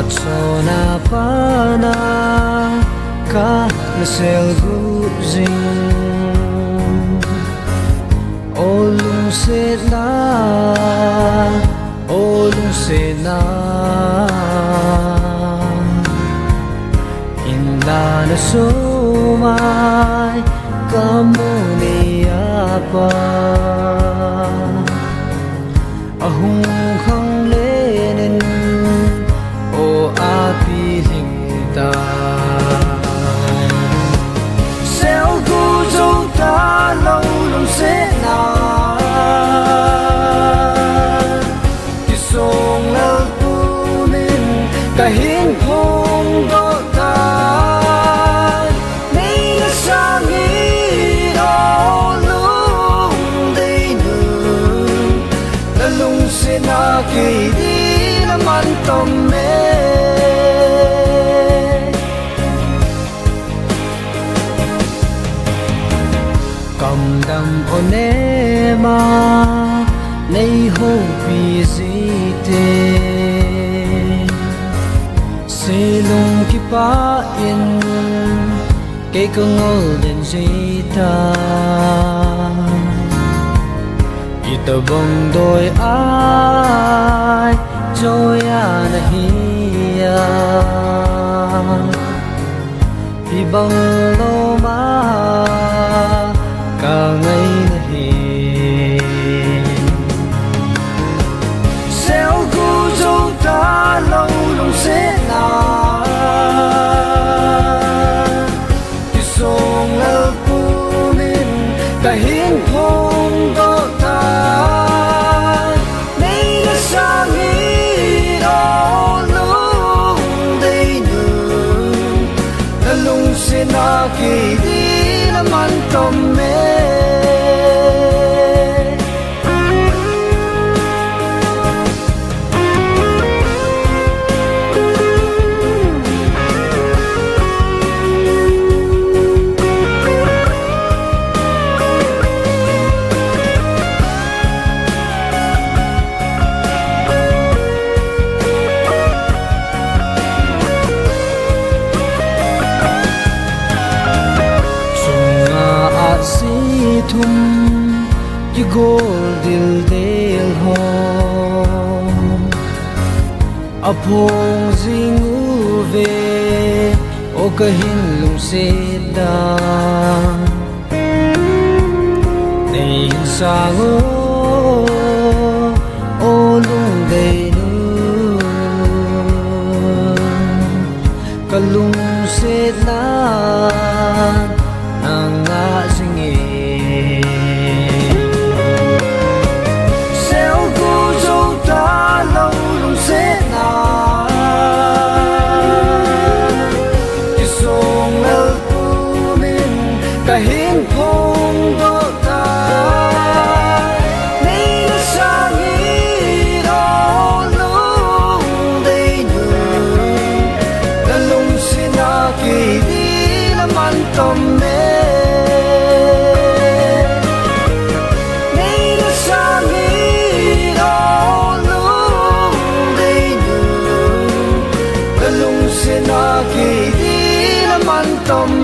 patrona pana kahve selguzin Olum sena, olum sena Indana sumay kamu niyapan Ta hiến phong đó ta mấy cái nghĩ đó lung đây nữa ta lung sẽ na kỳ đi là man tâm mê. Cầm đầm ô nê ma nay hô bì gì ba ki pa in ke ko ngol ta. Gì ta ita bong đôi ai joy an hiya hi bang lo ma, cả ngày hi xéo cu dâu ta lâu lòng sẽ lung sẽ na kỳ đi là man tâm mê thum ki gol dil del ho apong zing u ve o ka hin lung se da nei sa ngo tom